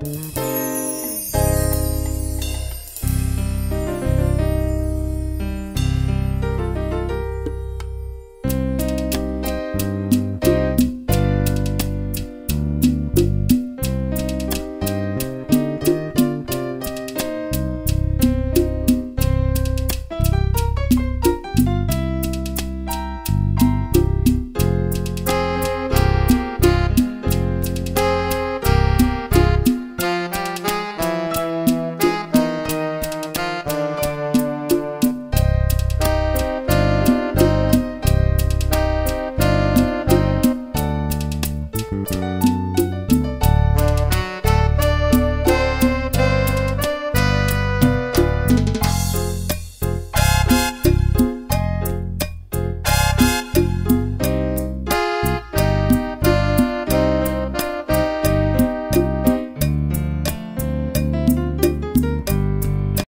Bye.